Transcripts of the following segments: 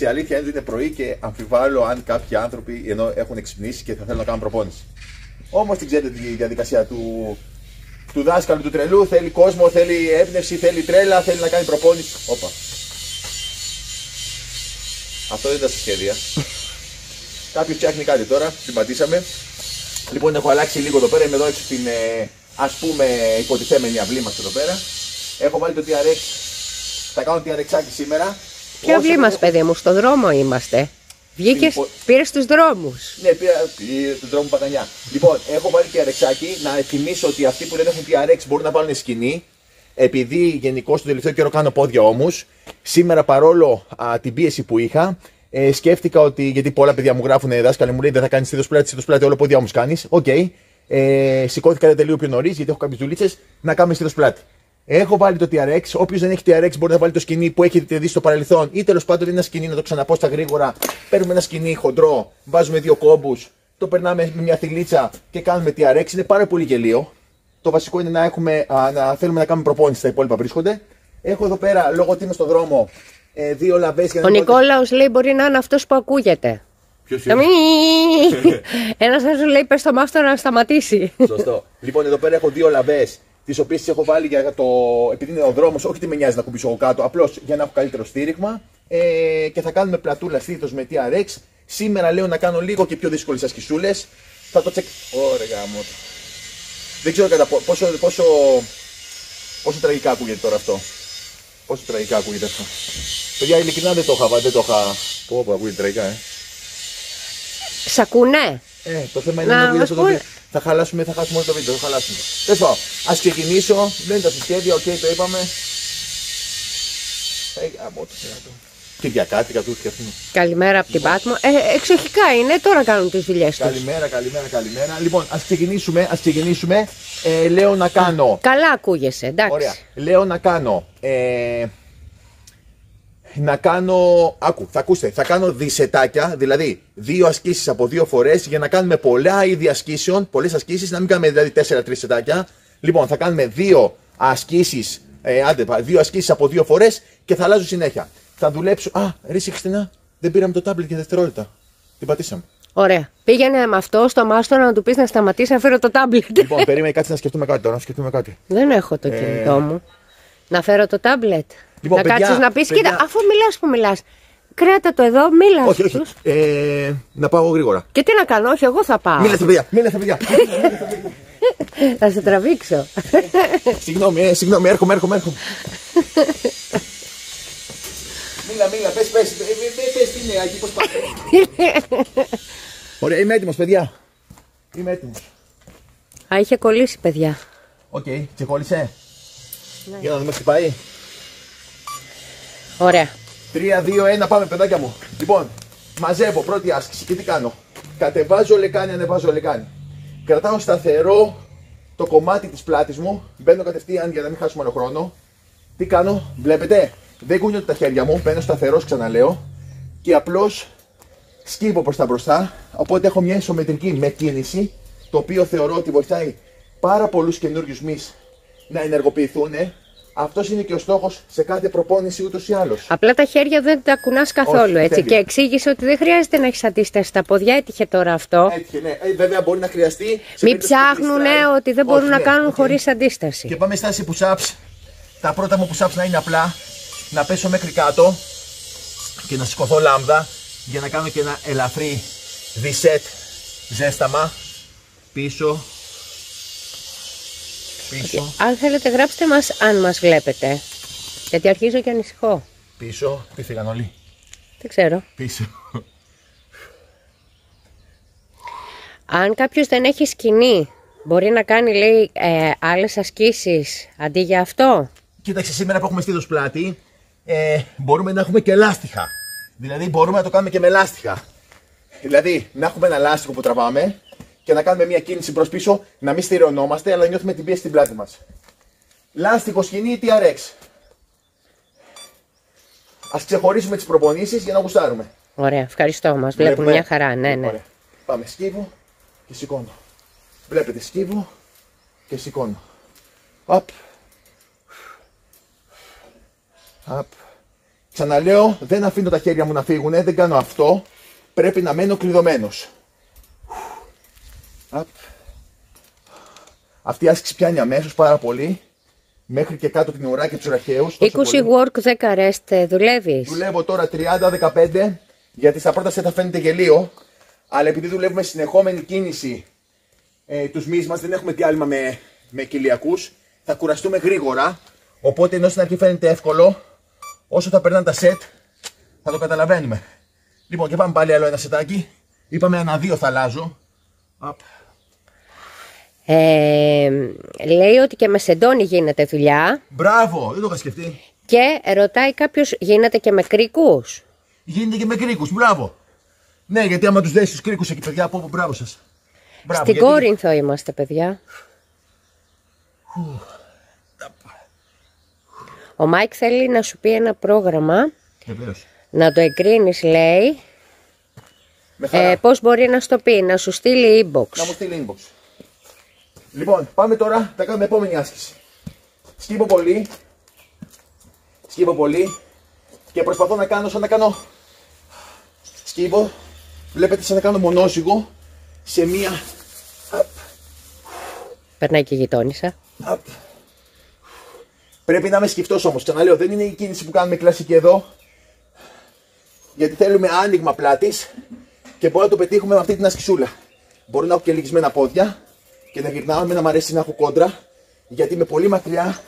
Κοίταξε, η αλήθεια είναι ότι είναι πρωί και αμφιβάλλω αν κάποιοι άνθρωποι ενώ έχουν ξυπνήσει και θα θέλουν να κάνουν προπόνηση. Όμως την ξέρετε τη διαδικασία του, του δάσκαλου του τρελού. Θέλει κόσμο, θέλει έμπνευση, θέλει τρέλα, θέλει να κάνει προπόνηση. Όπα. Αυτό δεν ήταν στα σχέδια. Κάποιος φτιάχνει κάτι τώρα, την πατήσαμε. Λοιπόν, έχω αλλάξει λίγο εδώ πέρα. Είμαι εδώ έξω στην ε, ας πούμε υποτιθέμενη αυλή μας εδώ πέρα. Έχω βάλει το TRX. Θα κάνω TRX σήμερα. Ποια Όσο αυλή μας, έχω- παιδί μου, στο δρόμο είμαστε; Βγήκες, Λοιπόν- πήρες τους δρόμους. Ναι, πήρα πήρα τον δρόμο πατανιά. Λοιπόν, έχω βάλει TRX να θυμίσω ότι αυτοί που δεν έχουν TRX μπορούν να βάλουν σκοινί. Επειδή γενικώς το τελευταίο καιρό κάνω πόδια όμως, σήμερα παρόλο α, την πίεση που είχα, ε, σκέφτηκα ότι. Γιατί πολλά παιδιά μου γράφουν, «Ε, δάσκαλε μου λέει δεν θα κάνεις στήθος πλάτη, στήθος πλάτη, όλο πόδια όμως κάνεις. Οκ. Ε, σηκώθηκα ρε, λίγο πιο νωρίς γιατί έχω κάποιες δουλίτσες να κάνουμε στήθος πλάτη. Έχω βάλει το TRX. Όποιος δεν έχει TRX μπορεί να βάλει το σκηνή που έχετε δει στο παρελθόν ή τέλος πάντων ένα σκηνή, να το ξαναπώ στα γρήγορα. Παίρνουμε ένα σκηνή χοντρό, βάζουμε δύο κόμπους, το περνάμε με μια θηλίτσα και κάνουμε TRX. Είναι πάρα πολύ γελίο. Το βασικό είναι να, έχουμε, α, να θέλουμε να κάνουμε προπόνηση. Τα υπόλοιπα βρίσκονται. Έχω εδώ πέρα, λόγω ότι είμαι στον δρόμο, ε, δύο λαβές για Ο να Νικόλαος λέει μπορεί να είναι αυτός που ακούγεται. Ποιος Το είναι; μη. Ένας σου λέει πες στο μάστορα να σταματήσει. Σωστό. λοιπόν, εδώ πέρα έχω δύο λαβές, τις οποίες έχω βάλει για το. επειδή είναι ο δρόμος, όχι ότι με νοιάζει να κουμπίσω εγώ κάτω, απλώς για να έχω καλύτερο στήριγμα. Ε, και θα κάνουμε πλατούλα στήθο με TRX. Σήμερα λέω να κάνω λίγο και πιο δύσκολες ασκησούλες. Θα το τσεκ. Ωραία, γάμο. Δεν ξέρω κατά πο- πόσο, πόσο, πόσο τραγικά ακούγεται τώρα αυτό. Πόσο τραγικά ακούγεται αυτό. Παιδιά, ειλικρινά δεν το είχα βάλει, δεν το είχα. Πω, πω, ακούγεται τραγικά, ε. Σ' ακούνε; Ε, το θέμα είναι Να να μην μας αυτό το πούνε. βίντεο. Θα χαλάσουμε, θα χάσουμε όλο το βίντεο. Θα χαλάσουμε. Τέλος πάντων, ας ξεκινήσω. Δεν ήταν στα σχέδια, οκ, το είπαμε. Ε, από το θεάτρο. Κυριακάτικα του και αυτού. Καλημέρα από την Πάτμο. Ε, εξοχικά είναι, τώρα κάνουν τις δουλειές τους. Καλημέρα, καλημέρα, καλημέρα. Λοιπόν, ας ξεκινήσουμε. Ας ξεκινήσουμε. Ε, λέω να κάνω. Καλά ακούγεσαι, εντάξει. Ωραία. Λέω να κάνω. Ε, να κάνω. Άκου, θα ακούσετε. Θα κάνω δισετάκια, δηλαδή δύο ασκήσεις από δύο φορές για να κάνουμε πολλά είδη ασκήσεων. Πολλές ασκήσεις, να μην κάνουμε δηλαδή τέσσερα-τρει σετάκια. Λοιπόν, θα κάνουμε δύο ασκήσεις. Ε, άντε, πα, δύο ασκήσεις από δύο φορές και θα αλλάζω συνέχεια. Θα δουλέψω. Α, ρε Χριστίνα, δεν πήραμε το τάμπλετ για δευτερόλεπτα. Την πατήσαμε. Ωραία. Πήγαινε με αυτό στο μάστορα να του πεις να σταματήσει να φέρω το τάμπλετ. λοιπόν, περίμενε κάτσε να σκεφτούμε κάτι τώρα. Να σκεφτούμε κάτι. Δεν έχω το κινητό μου. Να φέρω το τάμπλετ. Ε. Λοιπόν, να παιδιά, κάτσεις να πεις, παιδιά. κοίτα, αφού μιλάς που μιλάς. Κράτα το εδώ, μίλας όχι, όχι. στους. Ε, να πάω εγώ γρήγορα. Και τι να κάνω, όχι, εγώ θα πάω. Μίλα στα παιδιά, μίλα στα παιδιά. θα σε τραβήξω. Συγγνώμη, ε, συγγνώμη, έρχομαι, έρχομαι, έρχομαι. μίλα, μίλα, πες, πες, ε, ε, πες τι είναι, εκεί πώς πάει. Ωραία, είμαι έτοιμος, παιδιά. Είμαι έτοιμος. Α, είχε κολλήσει, παιδιά. Οκ, ξεκόλλησε. Για να δούμε τι πάει. Ωραία. 3, 2, 1, πάμε παιδάκια μου. Λοιπόν, μαζεύω πρώτη άσκηση και τι κάνω. Κατεβάζω λεκάνη, ανεβάζω λεκάνη. Κρατάω σταθερό το κομμάτι της πλάτης μου. Μπαίνω κατευθείαν για να μην χάσουμε άλλο χρόνο. Τι κάνω, βλέπετε. Δεν κουνιούνται τα χέρια μου. Μπαίνω σταθερός, ξαναλέω. Και απλώς σκύβω προς τα μπροστά. Οπότε έχω μια ισομετρική με κίνηση. Το οποίο θεωρώ ότι βοηθάει πάρα πολλούς καινούριους μυς να ενεργοποιηθούν. Αυτός είναι και ο στόχος σε κάθε προπόνηση ούτως ή άλλως. Απλά τα χέρια δεν τα κουνάς καθόλου Όχι, έτσι. τέλεια. Και εξήγησε ότι δεν χρειάζεται να έχεις αντίσταση στα πόδια. Έτυχε τώρα αυτό. Έτυχε, ναι. Ε, βέβαια μπορεί να χρειαστεί. σε Μην περίπτωση που ψάχνουν γλιστράει. ότι δεν Όχι, μπορούν να ναι, κάνουν οκ. χωρίς αντίσταση. Και πάμε στάση push-ups. Τα πρώτα μου push-ups να είναι απλά. Να πέσω μέχρι κάτω και να σηκωθώ λάμδα για να κάνω και ένα ελαφρύ reset ζέσταμα. Πίσω. Πίσω. Αν θέλετε, γράψτε μας αν μας βλέπετε. Γιατί αρχίζω και ανησυχώ. Πίσω. Τι φύγαν όλοι. Δεν ξέρω. Πίσω. Αν κάποιος δεν έχει σκηνή, μπορεί να κάνει, λέει, ε, άλλες ασκήσεις αντί για αυτό; Κοίταξε, σήμερα που έχουμε στήθος πλάτη, ε, μπορούμε να έχουμε και λάστιχα. Δηλαδή, μπορούμε να το κάνουμε και με λάστιχα. Δηλαδή, να έχουμε ένα λάστιχο που τραβάμε και να κάνουμε μια κίνηση προς πίσω, να μην στηριωνόμαστε, αλλά να νιώθουμε την πίεση στην πλάτη μας. Λάστιχο σκηνή TRX. Ας ξεχωρίσουμε τις προπονήσεις για να γουστάρουμε. Ωραία, ευχαριστώ. Μας βλέπουν Βλέπουμε. μια χαρά. Ναι, ναι. Ωραία. Πάμε, σκύβω και σηκώνω. Βλέπετε, σκύβω και σηκώνω. Απ. Απ. Ξαναλέω, δεν αφήνω τα χέρια μου να φύγουν, δεν κάνω αυτό. Πρέπει να μένω κλειδωμένος. Αυτή η άσκηση πιάνει αμέσως πάρα πολύ. Μέχρι και κάτω την ουρά και τους ραχαίου. 20 work, 10 rest δουλεύεις. Δουλεύω τώρα 30-15 γιατί στα πρώτα σε θα φαίνεται γελίο. Αλλά επειδή δουλεύουμε συνεχόμενη κίνηση ε, τους μυς μας, δεν έχουμε διάλειμμα με, με κοιλιακούς, θα κουραστούμε γρήγορα. Οπότε ενώ στην αρχή φαίνεται εύκολο, όσο θα περνάνε τα σετ, θα το καταλαβαίνουμε. Λοιπόν, και πάμε πάλι άλλο ένα σετάκι. Είπαμε ένα δύο θα αλλάζω. Ε, λέει ότι και με σεντόνι γίνεται δουλειά. Μπράβο, δεν το είχα σκεφτεί. Και ρωτάει κάποιος, γίνεται και με κρίκους; Γίνεται και με κρίκους, μπράβο. Ναι, γιατί άμα τους δέσεις τους κρίκους εκεί, παιδιά, από όπου μπράβο σας. Στην γιατί... Κόρινθο είμαστε, παιδιά. Ο Μάικ θέλει να σου πει ένα πρόγραμμα. Βεβαίως. Να το εγκρίνεις, λέει. Ε, Πώς μπορεί να σου το πει, να σου στείλει inbox. Να μου στείλει inbox. Λοιπόν, πάμε τώρα, θα κάνουμε επόμενη άσκηση. Σκύβω πολύ. Σκύβω πολύ. Και προσπαθώ να κάνω σαν να κάνω. Σκύβω. Βλέπετε σαν να κάνω μονόζυγο σε μία. Περνάει και η γειτόνισσα. Πρέπει να είμαι σκυφτός όμως. Ξαναλέω, δεν είναι η κίνηση που κάνουμε κλασική εδώ. Γιατί θέλουμε άνοιγμα πλάτης και μπορούμε να το πετύχουμε με αυτή την ασκησούλα. Μπορεί να έχω και λυγισμένα πόδια και να γυρνάω. Εμένα μου αρέσει να έχω κόντρα γιατί είμαι πολύ μακριά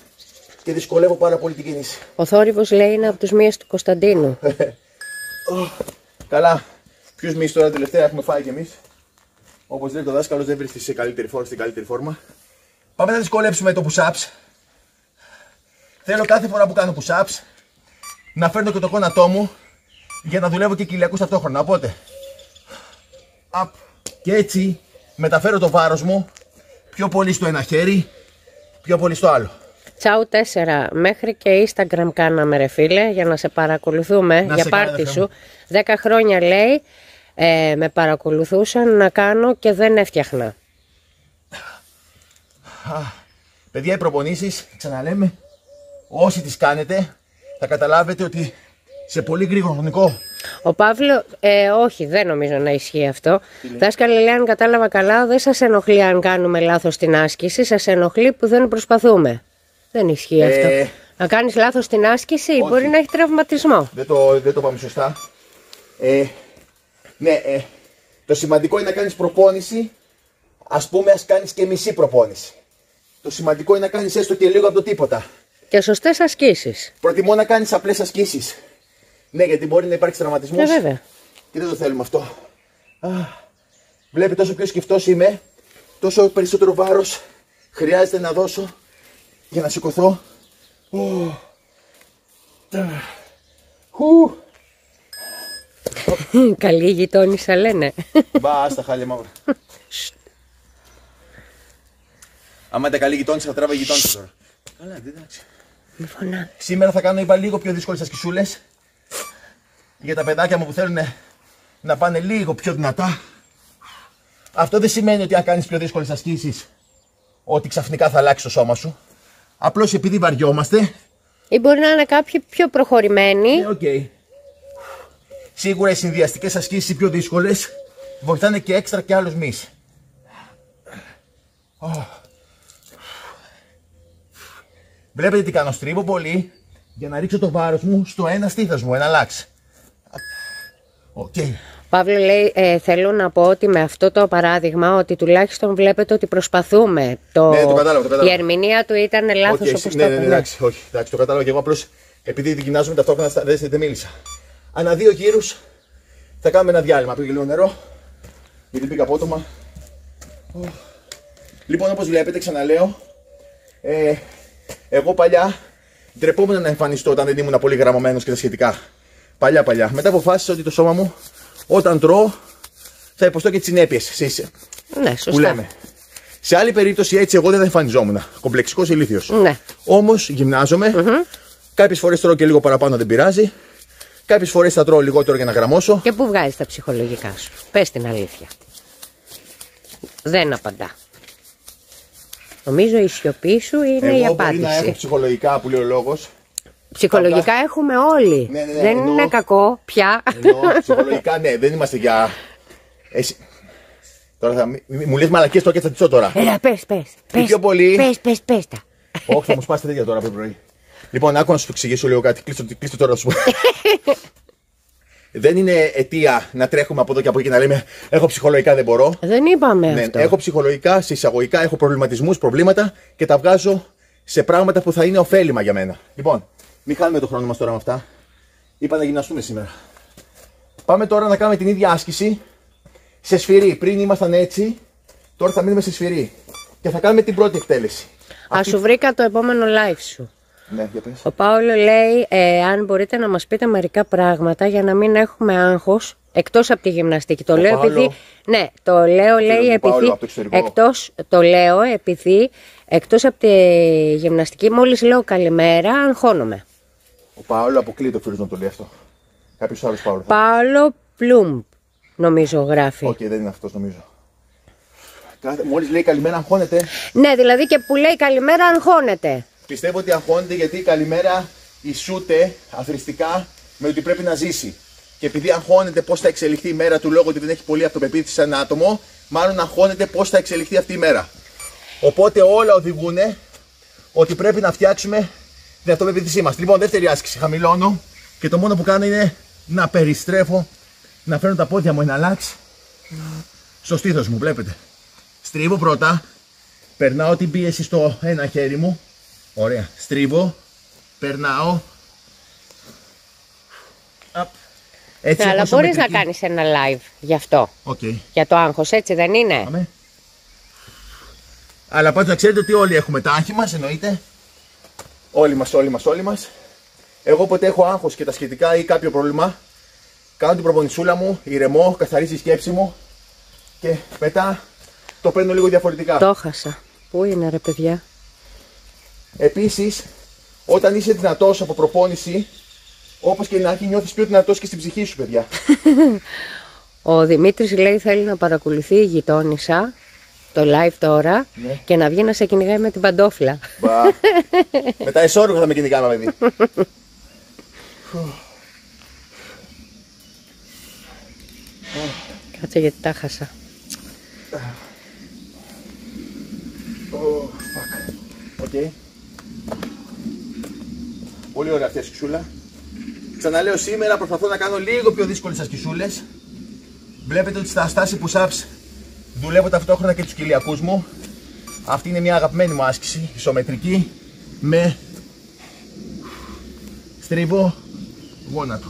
και δυσκολεύω πάρα πολύ την κίνηση. Ο θόρυβος λέει είναι από τους μύες του Κωνσταντίνου. Καλά. Ποιους μύες τώρα τελευταία έχουμε φάει κι εμείς; Όπως λέει το δάσκαλος, δεν βρίσκεται σε καλύτερη φόρμα, στην καλύτερη φόρμα. Πάμε να δυσκολέψουμε το push-ups. Θέλω κάθε φορά που κάνω push-ups να φέρνω και το κόνατό μου για να δουλεύω και κοιλιακού ταυτόχρονα. Οπότε, up. και έτσι μεταφέρω το βάρος μου πιο πολύ στο ένα χέρι, πιο πολύ στο άλλο. Τσάου 4. Μέχρι και Instagram κάναμε ρε φίλε για να σε παρακολουθούμε για πάρτι σου. 10 χρόνια λέει ε, με παρακολουθούσαν να κάνω και δεν έφτιαχνα. Παιδιά οι προπονήσεις, ξαναλέμε, όσοι τις κάνετε θα καταλάβετε ότι σε πολύ γρήγορο χρονικό. Ο Παύλο, ε, όχι, δεν νομίζω να ισχύει αυτό. Δάσκαλε, λέει, αν κατάλαβα καλά, δεν σας ενοχλεί αν κάνουμε λάθος στην άσκηση, σας ενοχλεί που δεν προσπαθούμε. Δεν ισχύει ε... αυτό. Να κάνεις λάθος στην άσκηση όχι. μπορεί να έχει τραυματισμό. Δεν το, δεν το πάμε σωστά. Ε, ναι, ε, το σημαντικό είναι να κάνεις προπόνηση. Α πούμε, ας κάνεις και μισή προπόνηση. Το σημαντικό είναι να κάνεις έστω και λίγο από το τίποτα. Και σωστές ασκήσεις. Προτιμώ να κάνεις απλές ασκήσεις. Ναι, γιατί μπορεί να υπάρξει τραυματισμός. Ναι, βέβαια. Και δεν το θέλουμε αυτό. Α, βλέπετε, όσο πιο σκεφτός είμαι, τόσο περισσότερο βάρος χρειάζεται να δώσω για να σηκωθώ. Καλή γειτόνισσα λένε. Μπα, στα χάλια μαύρα. Άμα ήταν καλή γειτόνισσα, θα τράβα γειτόνισσα τώρα. Καλά, εντάξει. Σήμερα θα κάνω είπα λίγο πιο δύσκολες ασκησούλες για τα παιδάκια μου που θέλουν να πάνε λίγο πιο δυνατά. Αυτό δεν σημαίνει ότι αν κάνεις πιο δύσκολες ασκήσεις, ότι ξαφνικά θα αλλάξει το σώμα σου. Απλώς επειδή βαριόμαστε. Ή μπορεί να είναι κάποιοι πιο προχωρημένοι. Ναι, okay. Σίγουρα οι συνδυαστικές ασκήσεις οι πιο δύσκολες βοηθάνε και έξτρα και άλλους μυς. Βλέπετε τι κάνω, στρίβω πολύ για να ρίξω το βάρος μου στο ένα στήθος μου, ένα λάξ. Okay. Παύλο λέει, ε, θέλω να πω ότι με αυτό το παράδειγμα ότι τουλάχιστον βλέπετε ότι προσπαθούμε. Το... Ναι, το κατάλαβα, το κατάλαβα. Η ερμηνεία του ήταν λάθος okay, όπως ναι, το ναι, ναι, εντάξει, όχι, εντάξει, το κατάλαβα και εγώ απλώς επειδή την κοινάζουμε ταυτόχρονα δεν, δεν μίλησα. Ανά δύο γύρους θα κάνουμε ένα διάλειμμα. Πήγε λίγο νερό, γιατί πήγα απότομα. Λοιπόν, όπως βλέπετε, ξαναλέω, ε, εγώ παλιά ντρεπόμουν να εμφανιστώ όταν δεν ήμουν πολύ γραμμωμένος και τα σχετικά. Παλιά, παλιά. Μετά αποφάσισα ότι το σώμα μου όταν τρώω θα υποστώ και τις συνέπειες. Ναι, σωστά. Που λέμε. Σε άλλη περίπτωση έτσι εγώ δεν θα εμφανιζόμουν. Κομπλεξικός ηλίθιος. Ναι. Όμως γυμνάζομαι. Mm-hmm. Κάποιες φορές τρώω και λίγο παραπάνω, δεν πειράζει. Κάποιες φορές θα τρώω λιγότερο για να γραμμώσω. Και πού βγάζεις τα ψυχολογικά σου; Πες την αλήθεια. Δεν απαντά. Νομίζω η σιωπή σου είναι Εγώ η απάντηση. Μπορεί να έχω ψυχολογικά που λέει ο λόγος. Ψυχολογικά έχουμε όλοι. Ναι, ναι, ναι, δεν εννοώ- είναι κακό πια. Ενώ ψυχολογικά ναι, δεν είμαστε για. Εσύ... Τώρα θα... μη- μη- μου λες μαλακίες τώρα και θα τσω τώρα. Έλα, πες, πες. πες πιο πολύ- Πες, πες, πες τα. Όχι, θα μου σπάσει τέτοια τώρα από το πρωί. Λοιπόν, άκου να σου εξηγήσω λίγο κάτι. Κλείστο, κλείστο τώρα να σου πω. δεν είναι αιτία να τρέχουμε από εδώ και από εκεί και να λέμε Έχω ψυχολογικά δεν μπορώ. Δεν είπαμε Ναι, αυτό. έχω ψυχολογικά, σε εισαγωγικά, έχω προβληματισμούς, προβλήματα και τα βγάζω σε πράγματα που θα είναι ωφέλιμα για μένα. Λοιπόν, μην χάνουμε το χρόνο μας τώρα με αυτά. Είπα να γυμναστούμε σήμερα. Πάμε τώρα να κάνουμε την ίδια άσκηση σε σφυρί. Πριν ήμασταν έτσι, τώρα θα μείνουμε σε σφυρί. Και θα κάνουμε την πρώτη εκτέλεση. Α σου βρήκα το επόμενο live σου. Ναι, για πες. Ο Πάολο λέει, ε, αν μπορείτε να μας πείτε μερικά πράγματα για να μην έχουμε άγχος εκτός από τη γυμναστική. Το Ο λέω Πάολο. επειδή, ναι, το λέω λέει μου Πάολο επειδή, από το εξωτερικό. εκτός, το λέω επειδή, εκτός από τη γυμναστική, μόλις λέω καλημέρα, αγχώνομαι. Ο Παόλο αποκλείεται ο φίλος να το λέει αυτό. Κάποιος άλλος Παόλο. Πάολο Πλούμ, νομίζω γράφει. Όχι, δεν είναι αυτός νομίζω. Μόλις λέει καλημέρα, αγχώνεται. Ναι, δηλαδή και που λέει καλημέρα αγχώνεται. Πιστεύω ότι αγχώνεται γιατί η καλημέρα ισούται αθρηστικά με ότι πρέπει να ζήσει. Και επειδή αγχώνεται πώς θα εξελιχθεί η μέρα του λόγω ότι δεν έχει πολύ αυτοπεποίθηση σαν άτομο, μάλλον αγχώνεται πώς θα εξελιχθεί αυτή η μέρα. Οπότε όλα οδηγούν ότι πρέπει να φτιάξουμε την αυτοπεποίθησή μας. Λοιπόν, δεύτερη άσκηση. Χαμηλώνω και το μόνο που κάνω είναι να περιστρέφω, να φέρνω τα πόδια μου εναλλάξ στο στήθος μου. Βλέπετε. Στρίβω πρώτα, περνάω την πίεση στο ένα χέρι μου. Ωραία. Στρίβω, περνάω. Απ. Έτσι Ναι, αλλά έχω μπορείς να ισομετρική- κάνεις ένα live γι' αυτό. Οκ. Για το άγχος, έτσι δεν είναι; Πάμε. Αλλά πάντως να ξέρετε ότι όλοι έχουμε τα άγχη μας, εννοείται. Όλοι μας, όλοι μας, όλοι μας. Εγώ ποτέ έχω άγχος και τα σχετικά ή κάποιο πρόβλημα. Κάνω την προπονησούλα μου, ηρεμώ, καθαρίζει η σκέψη μου και μετά το παίρνω λίγο διαφορετικά. Το χάσα. Πού είναι ρε παιδιά; Επίσης, όταν είσαι δυνατός από προπόνηση, όπως και να έχει νιώθεις πιο δυνατός και στην ψυχή σου, παιδιά. Ο Δημήτρης λέει θέλει να παρακολουθεί η γειτόνισσα το live τώρα Ναι. και να βγει να σε κυνηγάει με την παντόφλα. Μπα. Μετά εσόρουχα θα με κυνηγάμε, παιδί. Κάτσε γιατί τα 'χασα. Oh, fuck. OK. Πολύ ωραία αυτή η ασκησούλα. Ξαναλέω σήμερα προσπαθώ να κάνω λίγο πιο δύσκολες ασκησούλες. Βλέπετε ότι στα στάση push-ups δουλεύω ταυτόχρονα και τους κοιλιακούς μου. Αυτή είναι μια αγαπημένη μου άσκηση, ισομετρική, με στρίβο, γόνατο.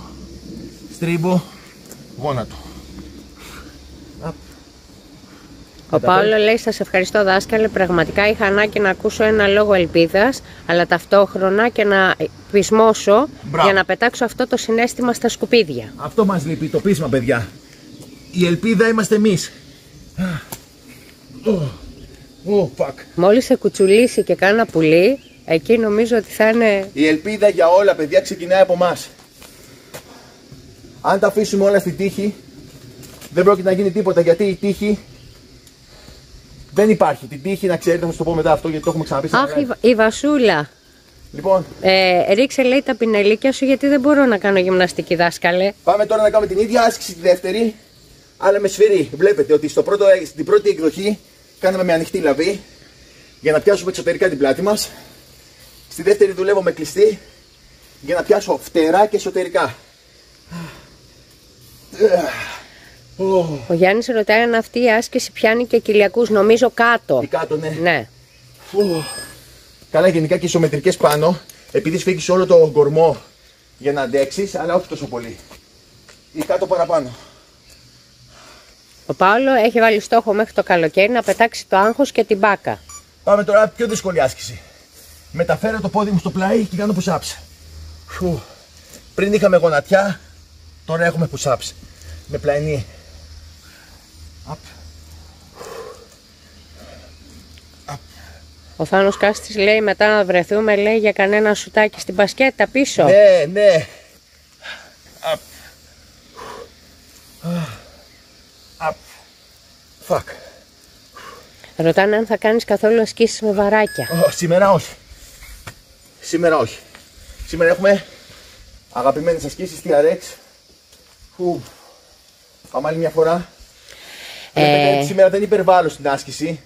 Στρίβο, γόνατο. Ο Πάολο λέει: Σας ευχαριστώ, δάσκαλε. Πραγματικά είχα ανάγκη να ακούσω ένα λόγο ελπίδας, αλλά ταυτόχρονα και να πεισμώσω Μπράβο. για να πετάξω αυτό το συνέστημα στα σκουπίδια. Αυτό μας λείπει, το πείσμα παιδιά. Η ελπίδα είμαστε εμείς. Oh, fuck. Μόλις σε κουτσουλήσει και κάνα πουλί, εκεί νομίζω ότι θα είναι. Η ελπίδα για όλα παιδιά ξεκινάει από εμάς. Αν τα αφήσουμε όλα στη τύχη, δεν πρόκειται να γίνει τίποτα γιατί η τύχη δεν υπάρχει. Την τύχη να ξέρετε, θα σας το πω μετά αυτό γιατί το έχουμε ξαναπεί. σε Αχ, ένα η, Βα- η Βασούλα. Λοιπόν, Ε, ρίξε λέει τα πινελίκια σου γιατί δεν μπορώ να κάνω γυμναστική δάσκαλε. πάμε τώρα να κάνουμε την ίδια άσκηση τη δεύτερη, αλλά με σφυρί. Βλέπετε ότι στο πρώτο, στην πρώτη εκδοχή κάναμε με ανοιχτή λαβή για να πιάσουμε εξωτερικά την πλάτη μας. Στη δεύτερη δουλεύω με κλειστή για να πιάσω φτερά και εσωτερικά. Ο Γιάννης ρωτάει αν αυτή η άσκηση πιάνει και κοιλιακούς, νομίζω κάτω. Ή κάτω, ναι. Ναι. Φου. Καλά, γενικά και ισομετρικές πάνω, επειδή σφίγγεις όλο το κορμό για να αντέξεις, αλλά όχι τόσο πολύ. Ή κάτω παραπάνω. Ο Πάολο έχει βάλει στόχο μέχρι το καλοκαίρι να πετάξει το άγχος και την μπάκα. Πάμε τώρα πιο δύσκολη άσκηση. Μεταφέρω το πόδι μου στο πλάι και κάνω push-ups. Φου. Πριν είχαμε γονατιά, τώρα έχουμε push-ups. Με πλαϊνή. Απ. Ο Θάνος Κάστης λέει μετά να βρεθούμε λέει για κανένα σουτάκι στην μπασκέτα πίσω. Ναι, ναι. Απ. Απ. Fuck. Ρωτάνε αν θα κάνεις καθόλου ασκήσεις με βαράκια. Ω, σήμερα όχι. Σήμερα όχι. Σήμερα έχουμε αγαπημένες ασκήσεις TRX. Φου. Πάμε άλλη μια φορά. Ε... σήμερα δεν υπερβάλλω στην άσκηση.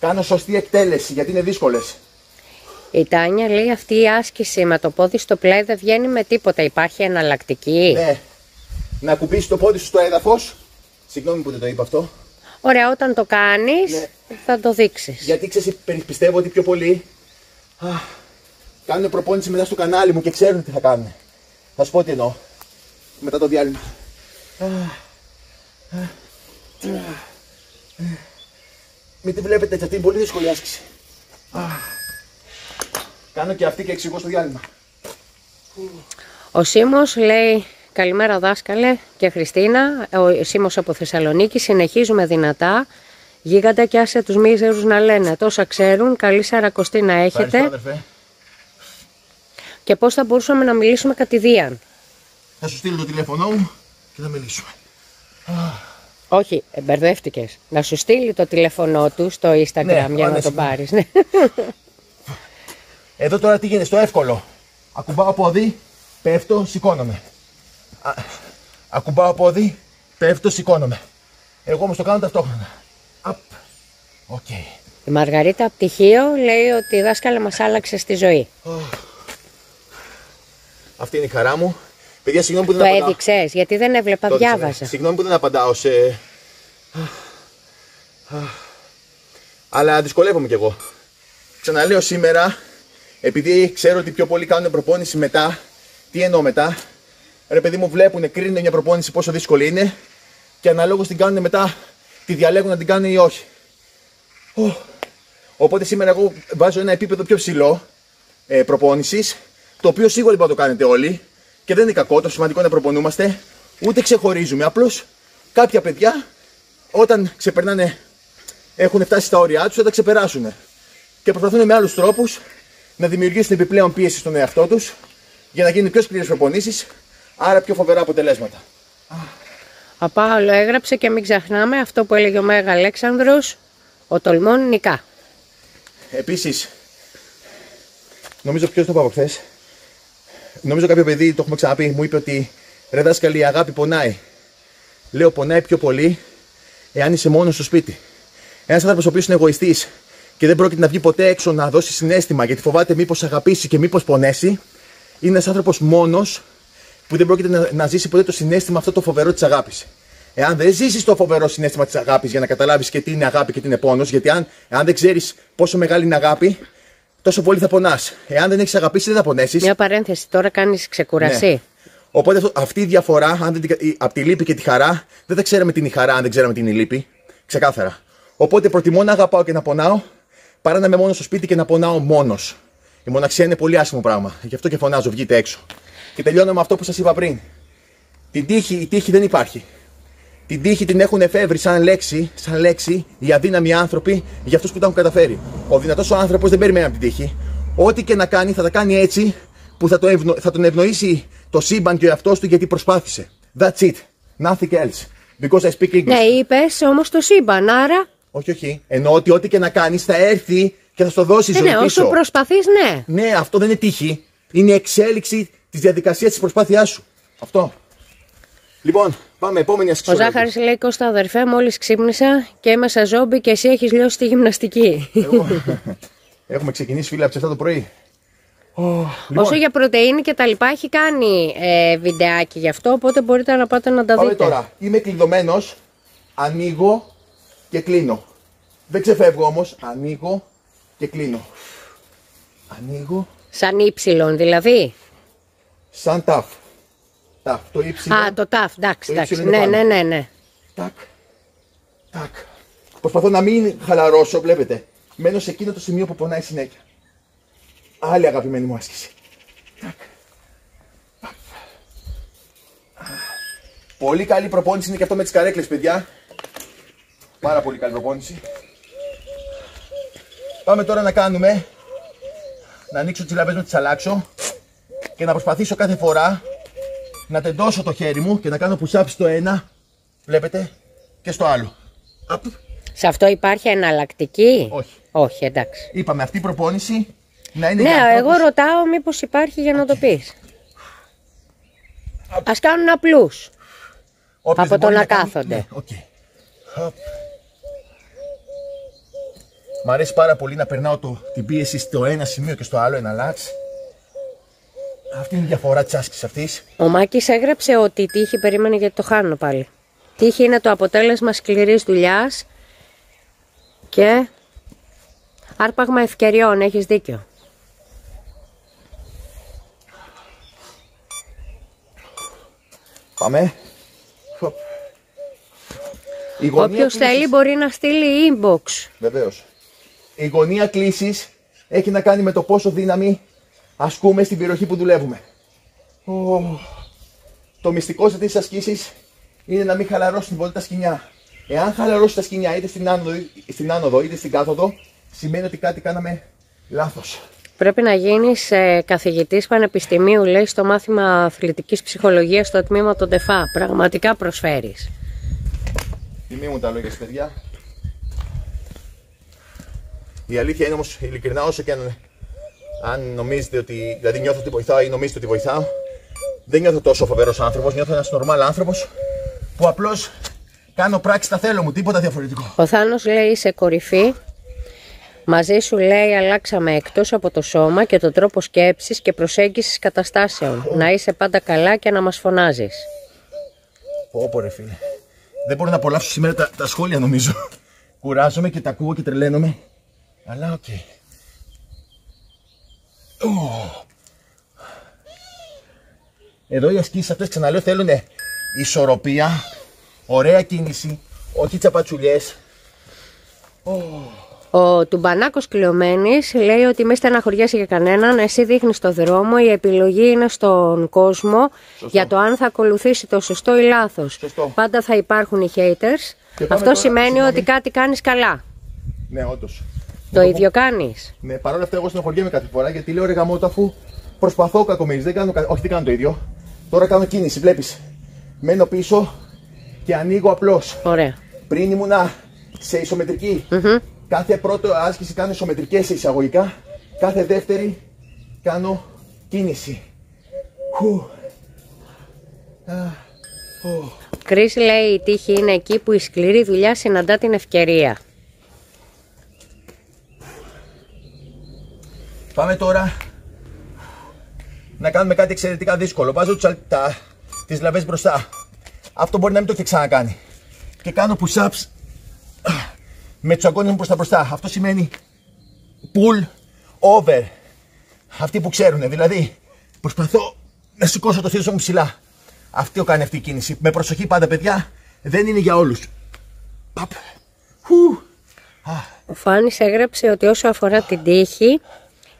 Κάνω σωστή εκτέλεση γιατί είναι δύσκολες. Η Τάνια λέει αυτή η άσκηση με το πόδι στο πλάι δεν βγαίνει με τίποτα. Υπάρχει εναλλακτική. Ναι. Να κουμπίσει το πόδι σου στο έδαφος. Συγγνώμη που δεν το είπα αυτό. Ωραία, όταν το κάνεις ναι. θα το δείξεις. Γιατί ξέρεις, πιστεύω ότι πιο πολλοί α, κάνουν προπόνηση μετά στο κανάλι μου και ξέρουν τι θα κάνουν. Θα σου πω τι εννοώ. Μετά το διάλειμμα. Μην τη βλέπετε γιατί είναι πολύ δύσκολη άσκηση. Κάνω και αυτή και εξηγώ στο διάλειμμα. Ο Σίμος λέει καλημέρα δάσκαλε και Χριστίνα, ο Σίμος από Θεσσαλονίκη, συνεχίζουμε δυνατά. Γίγαντα και άσε τους μίζερους να λένε τόσα ξέρουν, καλή σαρακοστή να έχετε. Και πώς θα μπορούσαμε να μιλήσουμε κατ' ιδίαν; Θα σου στείλω το τηλέφωνό μου και θα μιλήσουμε. Όχι, μπερδεύτηκες. Να σου στείλει το τηλέφωνό του στο Instagram ναι, για να τον πάρεις. Ναι. Εδώ τώρα τι γίνεται, στο εύκολο. Ακουμπάω πόδι, πέφτω, σηκώνομαι. Α, ακουμπάω πόδι, πέφτω, σηκώνομαι. Εγώ όμως το κάνω ταυτόχρονα. Απ. Οκ. Η Μαργαρίτα Πτυχίο λέει ότι η δάσκαλα μας άλλαξε στη ζωή. Αυτή είναι η χαρά μου. Παιδιά, συγγνώμη που δεν το απαντάω. Το έδειξες, γιατί δεν έβλεπα, το διάβαζα. Συγγνώμη που δεν απαντάω σε. Αλλά δυσκολεύομαι κι εγώ. Ξαναλέω σήμερα επειδή ξέρω ότι πιο πολλοί κάνουν προπόνηση μετά, τι εννοώ μετά, ρε παιδί μου βλέπουν, κρίνουν μια προπόνηση πόσο δύσκολη είναι και αναλόγως την κάνουν μετά, τη διαλέγουν να την κάνουν ή όχι. Οπότε σήμερα εγώ βάζω ένα επίπεδο πιο ψηλό ε, προπόνησης, το οποίο σίγουρα δεν να το κάνετε όλοι και δεν είναι κακό, το σημαντικό είναι να προπονούμαστε, ούτε ξεχωρίζουμε. Απλώς κάποια παιδιά όταν ξεπερνάνε, έχουν φτάσει στα όρια τους, θα τα ξεπεράσουν και προσπαθούν με άλλους τρόπους να δημιουργήσουν επιπλέον πίεση στον εαυτό τους για να γίνουν πιο σκληρές προπονήσεις, άρα πιο φοβερά αποτελέσματα. Απάολο έγραψε και μην ξεχνάμε αυτό που έλεγε ο Μέγα Αλέξανδρος, ο τολμών νικά. Επίσης, νομίζω ποιος το είπα από χθες. Νομίζω κάποιο παιδί, το έχουμε ξαναπεί, μου είπε ότι ρε δάσκαλη η αγάπη πονάει. Λέω πονάει πιο πολύ εάν είσαι μόνος στο σπίτι. Ένας άνθρωπος ο οποίος είναι εγωιστής και δεν πρόκειται να βγει ποτέ έξω να δώσει συνέστημα γιατί φοβάται μήπως αγαπήσει και μήπως πονέσει, είναι ένας άνθρωπος μόνος που δεν πρόκειται να, να ζήσει ποτέ το συνέστημα αυτό το φοβερό της αγάπης. Εάν δεν ζήσει το φοβερό συνέστημα της αγάπης για να καταλάβεις και τι είναι αγάπη και τι είναι πόνος, γιατί αν, εάν δεν ξέρεις πόσο μεγάλη είναι αγάπη, τόσο πολύ θα πονάς. Εάν δεν έχεις αγαπήσει, δεν θα πονέσεις. Μια παρένθεση, τώρα κάνεις ξεκουρασί. Ναι. Οπότε αυτή η διαφορά αν δεν, από τη λύπη και τη χαρά, δεν θα ξέραμε την η χαρά αν δεν ξέραμε την η λύπη. Ξεκάθαρα. Οπότε προτιμώ να αγαπάω και να πονάω παρά να είμαι μόνος στο σπίτι και να πονάω μόνος. Η μοναξιά είναι πολύ άσχημο πράγμα. Γι' αυτό και φωνάζω, βγείτε έξω. Και τελειώνω με αυτό που σας είπα πριν. Την τύχη, η τύχη δεν υπάρχει. Την τύχη την έχουν εφεύρει σαν λέξη, σαν λέξη οι αδύναμοι άνθρωποι για αυτούς που τα έχουν καταφέρει. Ο δυνατός ο άνθρωπος δεν περιμένει από την τύχη. Ό,τι και να κάνει θα τα κάνει έτσι που θα, το ευνο... θα τον ευνοήσει το σύμπαν και ο εαυτός του γιατί προσπάθησε. That's it. Nothing else. Because I speak English. Ναι, είπες όμως το σύμπαν, άρα. Όχι, όχι. Εννοώ ότι ό,τι και να κάνεις θα έρθει και θα στο δώσεις ε, ζωή. Ναι, όσο προσπαθείς, ναι. Ναι, αυτό δεν είναι τύχη. Είναι εξέλιξη της διαδικασίας της προσπάθειάς σου. Αυτό. Λοιπόν, πάμε επόμενη ασκήση. Ο Ζάχαρης λέει: Κώστα, αδερφέ, μόλι ξύπνησα και είμαι σαν ζόμπι και εσύ έχεις λιώσει τη γυμναστική. Έχουμε ξεκινήσει φίλα από 7 το πρωί. Oh, λοιπόν. Όσο για πρωτεΐνη και τα λοιπά έχει κάνει ε, βιντεάκι γι' αυτό, οπότε μπορείτε να πάτε να τα Πάμε δείτε. τώρα. Είμαι κλειδωμένος, ανοίγω και κλείνω. Δεν ξεφεύγω όμως, ανοίγω και κλείνω. Ανοίγω. Σαν ύψιλον δηλαδή. Σαν ταφ. Ταφ, το ύψιλον. Α, το ταφ, εντάξει, εντάξει. Ναι, ναι, ναι, ναι. Τακ, τακ. Προσπαθώ να μην χαλαρώσω, βλέπετε. Μένω σε εκείνο το σημείο που πονάει συνέχεια. Άλλη αγαπημένη μου άσκηση. Τακ. Πολύ καλή προπόνηση είναι και αυτό με τις καρέκλες, παιδιά. Πάρα πολύ καλή προπόνηση. Πάμε τώρα να κάνουμε, να ανοίξω τις λαμπές μου, τις αλλάξω και να προσπαθήσω κάθε φορά να τεντώσω το χέρι μου και να κάνω push-up στο ένα, βλέπετε, και στο άλλο. Σε αυτό υπάρχει εναλλακτική; Όχι. Όχι, εντάξει. Είπαμε αυτή η προπόνηση να είναι Ναι, για ανθρώπους. εγώ ρωτάω μήπως υπάρχει για να το πεις. Ας κάνουν απλούς. Όποιος από δεν το μπορεί να κάνει- κάθονται. Ναι, οκ. Χοπ. Μ' αρέσει πάρα πολύ να περνάω το, την πίεση στο ένα σημείο και στο άλλο ένα lats. Αυτή είναι η διαφορά της άσκησης αυτής. Ο Μάκης έγραψε ότι η τύχη περίμενε γιατί το χάνω πάλι. Τύχη είναι το αποτέλεσμα σκληρής δουλειάς και άρπαγμα ευκαιριών, έχεις δίκιο. Πάμε. Χοπ. Η γωνία Όποιος κλείσης- θέλει μπορεί να στείλει inbox. Βεβαίως. Η γωνία κλήσης έχει να κάνει με το πόσο δύναμη ασκούμε στην περιοχή που δουλεύουμε. Ω. Το μυστικό σε αυτές τις ασκήσεις είναι να μην χαλαρώσουν πολύ τα σκοινιά. Εάν χαλαρώσει τα σκοινιά είτε στην άνοδο, στην άνοδο είτε στην κάθοδο, σημαίνει ότι κάτι κάναμε λάθος. Πρέπει να γίνεις ε, καθηγητής πανεπιστημίου, λέει, στο μάθημα αθλητικής ψυχολογίας στο τμήμα των ΤΕΦΑ. Πραγματικά προσφέρεις. Τιμή μου τα λόγια σας, παιδιά. Η αλήθεια είναι όμως, ειλικρινά, όσο και αν, αν νομίζετε ότι, δηλαδή νιώθω ότι βοηθάω ή νομίζετε ότι βοηθάω, δεν νιώθω τόσο φοβερός άνθρωπος, νιώθω ένας νορμάλ άνθρωπος που απλώς κάνω πράξη τα θέλω μου, τίποτα διαφορετικό. Ο Θάνος λέει είσαι κορυφή. Μαζί σου λέει αλλάξαμε εκτός από το σώμα και τον τρόπο σκέψης και προσέγγισης καταστάσεων. Να είσαι πάντα καλά και να μας φωνάζεις. Πω πω ρε φίλε. Δεν μπορώ να απολαύσω σήμερα τα, τα σχόλια νομίζω. Κουράζομαι και τα ακούω και τρελαίνομαι. Αλλά οκ. Ω. Εδώ οι ασκήσεις αυτές ξαναλέω θέλουν ισορροπία, ωραία κίνηση, όχι τσαπατσουλιές. Ο Τουμπανάκος Κλειωμένης λέει ότι μη στεναχωριέσαι για κανέναν, εσύ δείχνεις το δρόμο, η επιλογή είναι στον κόσμο για το αν θα ακολουθήσει το σωστό ή λάθος. Σωστό. Πάντα θα υπάρχουν οι haters. πάμε Αυτό τώρα, σημαίνει συγγνώμη. ότι κάτι κάνεις καλά. Ναι, όντως. Το ίδιο κάνεις. Ναι, παρόλα αυτά εγώ στενοχωριέμαι κάθε φορά γιατί λέω ρε γαμώτο αφού προσπαθώ κακομίρις, δεν κάνω, κα- όχι δεν κάνω το ίδιο. Τώρα κάνω κίνηση, βλέπεις. Μένω πίσω και ανοίγω απλώς. Ωραία. Πριν ήμουνα σε ισομετρικη Κάθε πρώτο άσκηση κάνω ισομετρικές σε εισαγωγικά. Κάθε δεύτερη κάνω κίνηση. Χου. Α, ω. Κρίση λέει η τύχη είναι εκεί που η σκληρή δουλειά συναντά την ευκαιρία. Πάμε τώρα να κάνουμε κάτι εξαιρετικά δύσκολο. Βάζω τους, αλ- τα, τις λαβές μπροστά. Αυτό μπορεί να μην το έχει ξανακάνει. Και κάνω push-ups α, με τους αγκώνες μου προς τα μπροστά. Αυτό σημαίνει pull over. Αυτοί που ξέρουν. Δηλαδή προσπαθώ να σηκώσω το θύσο μου ψηλά. Αυτό κάνει αυτή η κίνηση. Με προσοχή πάντα παιδιά. Δεν είναι για όλους. Παπ. Χου. Ο Φάνης έγραψε ότι όσο αφορά την τύχη,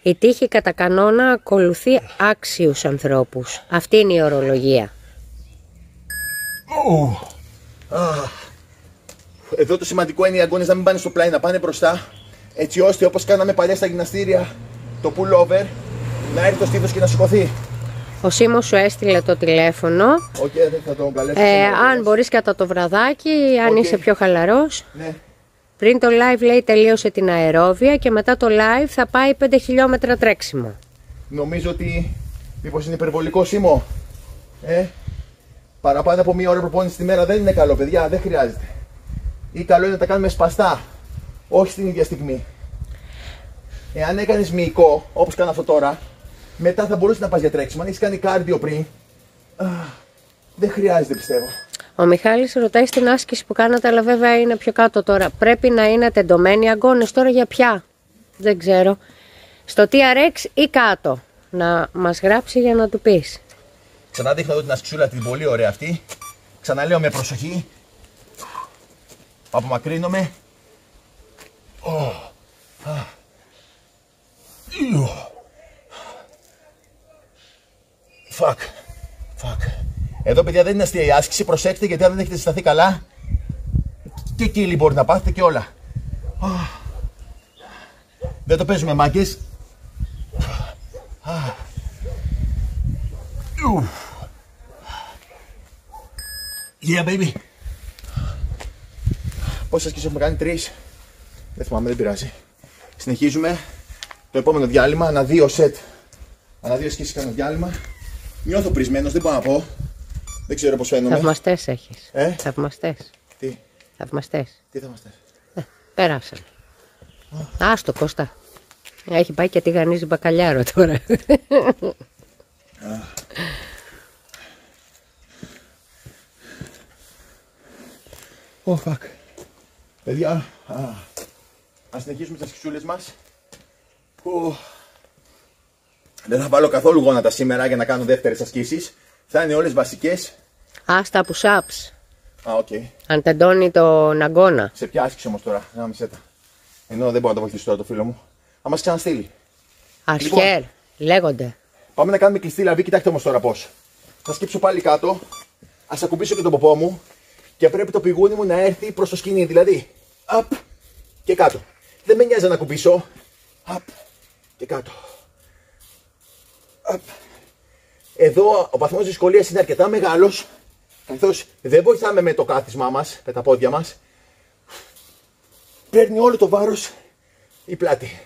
η τύχη κατά κανόνα ακολουθεί άξιους ανθρώπους. Αυτή είναι η ορολογία. Ου. Α. Εδώ το σημαντικό είναι οι αγκώνες να μην πάνε στο πλάι, να πάνε μπροστά. Έτσι ώστε όπως κάναμε παλιά στα γυμναστήρια, το pullover, να έρθει το στήθος και να σηκωθεί. Ο Σίμος σου έστειλε το τηλέφωνο. Οκ, δεν θα τον καλέσω. Ε, σήμερα, αν βέβαια. μπορείς κατά το βραδάκι, αν Οκ. είσαι πιο χαλαρός. Ναι. Πριν το live λέει τελείωσε την αερόβια και μετά το live θα πάει 5 χιλιόμετρα τρέξιμο. Νομίζω ότι μήπως είναι υπερβολικό σήμο. Ε, παραπάνω από μία ώρα προπόνηση τη μέρα δεν είναι καλό, παιδιά, δεν χρειάζεται. Ή καλό είναι να τα κάνουμε σπαστά, όχι στην ίδια στιγμή. Εάν έκανες μυϊκό, όπως κάνω αυτό τώρα, μετά θα μπορούσε να πας για τρέξιμο. Αν έχεις κάνει κάρδιο πριν, α, δεν χρειάζεται πιστεύω. Ο Μιχάλης ρωτάει στην άσκηση που κάνατε, αλλά βέβαια είναι πιο κάτω τώρα. Πρέπει να είναι τεντωμένοι οι αγκώνες τώρα για ποια; Δεν ξέρω. Στο TRX ή κάτω. Να μας γράψει για να του πεις. Ξανά δείχνω εδώ την ασκησούλα την πολύ ωραία αυτή. Ξαναλέω με προσοχή. Απομακρύνομαι. Ω, α. Ιου. Fuck. Fuck. Εδώ παιδιά δεν είναι αστεία η άσκηση. Προσέξτε γιατί αν δεν έχετε συσταθεί καλά και κύλι μπορεί να πάθετε και όλα. Α. Δεν το παίζουμε μάγκες. Α. Ιου. Yeah, baby. Πόσες ασκήσει έχουμε κάνει, τρεις. Δεν θυμάμαι, δεν πειράζει. Συνεχίζουμε. το επόμενο διάλειμμα. Ανά δύο σετ. Ανά δύο ασκήσεις κάνω διάλειμμα. Νιώθω πρισμένος, δεν μπορώ να πω. Δεν ξέρω πώς φαίνομαι. Θαυμαστές έχεις. Ε; Θαυμαστές. Τι, Θαυμαστές. τι θα είμαστε. Πέρασαν. Άστο Κώστα. Έχει πάει και τη γανίζει μπακαλιάρο τώρα. Oh, fuck. Παιδιά, α, ας συνεχίσουμε τις ασκησούλες μας. Ου. Δεν θα βάλω καθόλου γόνατα σήμερα για να κάνω δεύτερες ασκήσεις. Θα είναι όλες βασικές. Άστα push-ups. Α, οκ. Αν τεντώνει τον αγκώνα. Σε ποια άσκηση όμως τώρα, να μισέ τα. Ενώ δεν μπορώ να το βοηθήσω τώρα το φίλο μου. Θα μας ξαναστείλει. Αρχέρ. Λέγονται. Πάμε να κάνουμε κλειστή λαβή, κοιτάξτε όμως τώρα πώς. Θα σκύψω πάλι κάτω, ας ακουμπήσω και τον ποπό μου και πρέπει το πηγούνι μου να έρθει προς το σκηνή, δηλαδή. Απ και κάτω. Δεν με νοιάζει να ακουμπήσω. Απ και κάτω. Απ. Εδώ ο βαθμός δυσκολίας είναι αρκετά μεγάλος, καθώς δεν βοηθάμε με το κάθισμά μας, με τα πόδια μας. Παίρνει όλο το βάρος η πλάτη.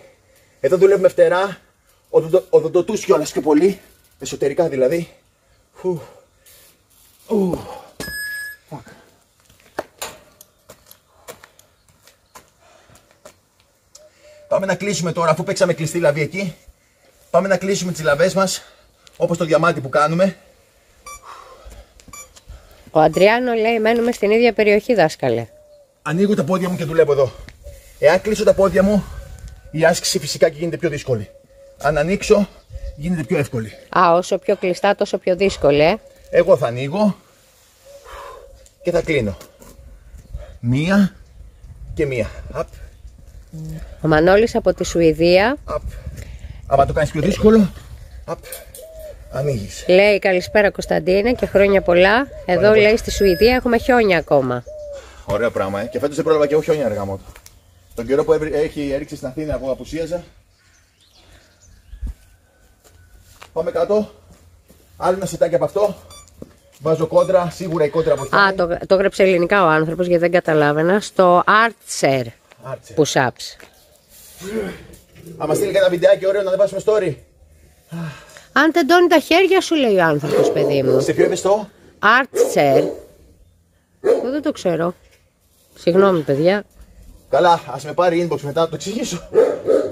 Εδώ δουλεύουμε φτερά, οδοντο- οδοντοτούς κιόλας και πολύ, εσωτερικά δηλαδή. Φου. Ου. Fuck. Πάμε να κλείσουμε τώρα, αφού παίξαμε κλειστή λαβή εκεί. Πάμε να κλείσουμε τις λαβές μας, όπως το διαμάτι που κάνουμε. Ο Αντριάνο λέει μένουμε στην ίδια περιοχή δάσκαλε. Ανοίγω τα πόδια μου και δουλεύω εδώ. Εάν κλείσω τα πόδια μου, η άσκηση φυσικά και γίνεται πιο δύσκολη. Αν ανοίξω, γίνεται πιο εύκολη. Α, όσο πιο κλειστά τόσο πιο δύσκολο, ε. Εγώ θα ανοίγω και θα κλείνω. Μία και μία. Απ, Ο Μανώλης από τη Σουηδία απ. Άμα το κάνεις πιο δύσκολο, απ, ανοίγεις. λέει καλησπέρα Κωνσταντίνε και χρόνια πολλά. Εδώ λέει στη Σουηδία έχουμε χιόνια ακόμα. Ωραίο πράγμα, ε. Και φέτος δεν πρόλαβα και εγώ χιόνια αργά μου. Τον καιρό που έβρι- έχει έριξει στην Αθήνα, εγώ απουσίαζα. Πάμε κάτω. Άλλο ένα σετάκι από αυτό. Βάζω κόντρα, σίγουρα η κόντρα βοηθάει. Α, το, το έγραψε ελληνικά ο άνθρωπος γιατί δεν καταλάβαινα. Στο Artser Άρτσε. push-ups. Άμα στείλει κανένα βιντεάκι ωραίο να ανεβάσουμε story. Αν τεντώνει τα χέρια σου λέει ο άνθρωπος παιδί μου. Σε ποιο ευαισθητό. Artser. Εγώ δεν το ξέρω. Συγγνώμη παιδιά. Καλά, ας με πάρει inbox μετά να το εξηγήσω.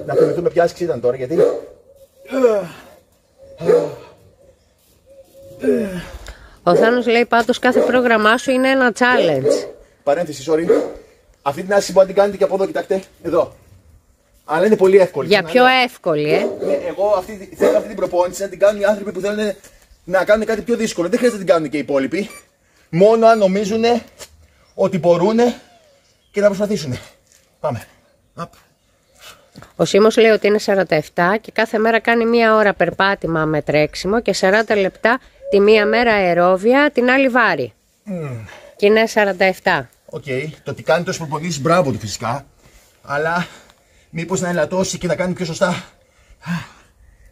να θυμηθούμε ποια άσκηση ήταν τώρα, γιατί... Ο Θάνος λέει πάντως κάθε πρόγραμμά σου είναι ένα challenge. Παρένθεση, sorry. Αυτή την άσκηση μπορεί να την κάνετε και από εδώ, κοιτάξτε. Εδώ. Αλλά είναι πολύ εύκολη. Για Να- πιο να- εύκολη, ε. Ναι, εγώ αυτή, θέλω αυτή την προπόνηση να την κάνουν οι άνθρωποι που θέλουν να κάνουν κάτι πιο δύσκολο. Δεν χρειάζεται να την κάνουν και οι υπόλοιποι. Μόνο αν νομίζουν ότι μπορούν και να προσπαθήσουν. Πάμε. Απ. Ο Σίμος λέει ότι είναι 47 και κάθε μέρα κάνει μία ώρα περπάτημα με τρέξιμο και 40 λεπτά τη μία μέρα αερόβια, την άλλη βάρη. Και είναι 47. Οκ, το ότι κάνει τόσες προπονήσεις, μπράβο του φυσικά. Αλλά μήπως να ελαττώσει και να κάνει πιο σωστά.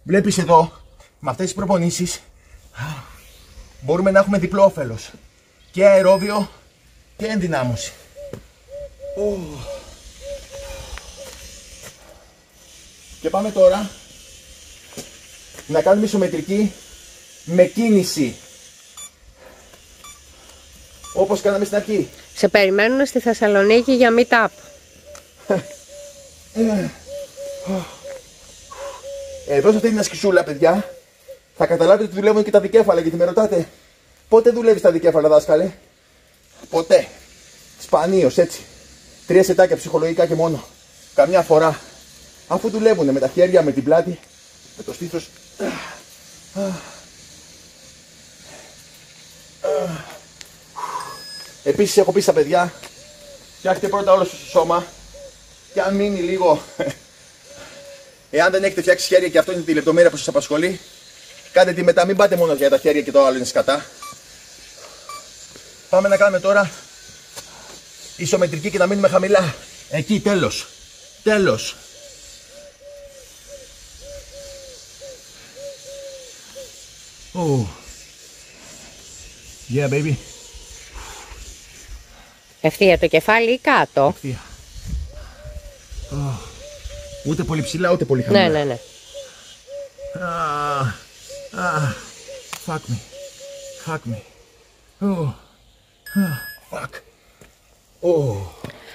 Βλέπεις εδώ, με αυτές τις προπονήσεις, μπορούμε να έχουμε διπλό όφελος. Και αερόβιο και ενδυνάμωση. Ου. Και πάμε τώρα να κάνουμε ισομετρική με κίνηση. Όπως κάναμε στην αρχή. Σε περιμένουν στη Θεσσαλονίκη για meet-up. Εδώ σε αυτή την ασκησούλα, παιδιά, θα καταλάβετε ότι δουλεύουν και τα δικέφαλα γιατί με ρωτάτε. Πότε δουλεύεις τα δικέφαλα, δάσκαλε; Ποτέ. Σπανίως έτσι. Τρία σετάκια ψυχολογικά και μόνο. Καμιά φορά. Αφού δουλεύουν με τα χέρια, με την πλάτη, με το στήθος. Επίσης έχω πει στα παιδιά, φτιάχτε πρώτα όλο στο σώμα και αν μείνει λίγο Εάν δεν έχετε φτιάξει χέρια και αυτό είναι τη λεπτομέρεια που σας απασχολεί, κάντε τη μετά. Μην πάτε μόνος για τα χέρια και το άλλο είναι σκατά. Πάμε να κάνουμε τώρα ισομετρική και να μείνουμε χαμηλά. Εκεί, τέλος. Τέλος. Oh. Yeah, baby. Ευθεία το κεφάλι ή κάτω; Ευθεία. Ούτε πολύ ψηλά, ούτε πολύ χαμηλά. Ναι, ναι, ναι. Ah, ah, fuck me. Fuck me. Oh, ah, fuck. Oh.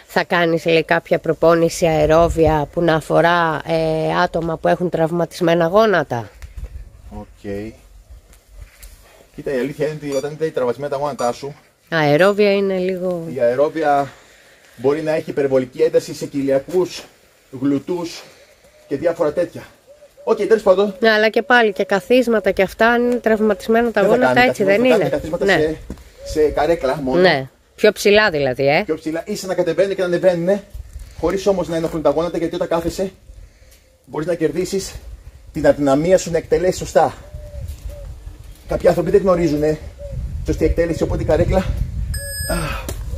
Θα κάνεις λέει, κάποια προπόνηση αερόβια που να αφορά ε, άτομα που έχουν τραυματισμένα γόνατα; Οκ. Κοίτα, η αλήθεια είναι ότι όταν είναι τραυματισμένα τα γόνατά σου, Αερόβια είναι λίγο... η αερόβια μπορεί να έχει υπερβολική ένταση σε κοιλιακούς, γλουτούς και διάφορα τέτοια. Οκ, τέλος πάντων. Ναι, αλλά και πάλι και καθίσματα και αυτά αν είναι τραυματισμένα τα δεν θα γόνατα κάνει έτσι καθίσματα, δεν θα είναι. κάνει καθίσματα Ναι. σε, σε καρέκλα μόνο. ναι. Πιο ψηλά δηλαδή, ε. Πιο ψηλά, ή σε να κατεβαίνουν και να ανεβαίνουν, χωρίς όμως να ενοχλούν τα γόνατα, γιατί όταν κάθεσαι μπορείς να κερδίσεις την αδυναμία σου να εκτελέσεις σωστά. Κάποιοι άνθρωποι δεν γνωρίζουν ε, σωστή εκτέλεση, οπότε η καρέκλα.